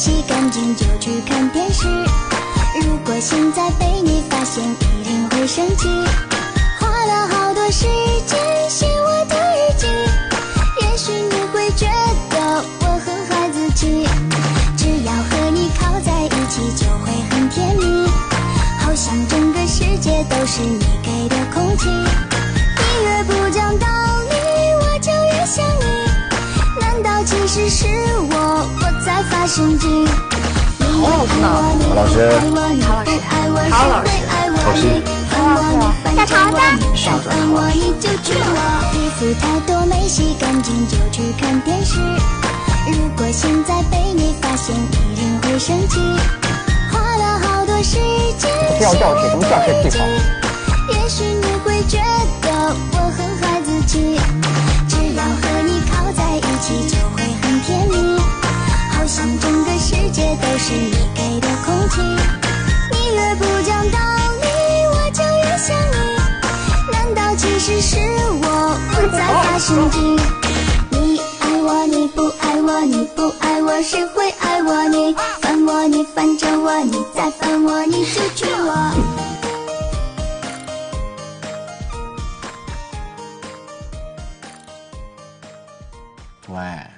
洗干净就去看电视。如果现在被你发现，一定会生气。花了好多时间写我的日记，也许你会觉得我很孩子气。只要和你靠在一起，就会很甜蜜，好像整个世界都是你给的空气。你越不讲道理，我就越想你。难道其实是好老师呢？好老师，曹老师，好心。大肠子，少烦我你就娶我。衣服太多没洗干净就去看电视。如果现在被你发现，一定会生气。花了好多时间不要掉铁，怎么掉铁地方？都是你给的空气你越不讲道理我就越想你。难道其实是我不在发神经你爱我你不爱我你不爱我谁会爱我你烦我你烦着我你再烦我你就娶我。喂。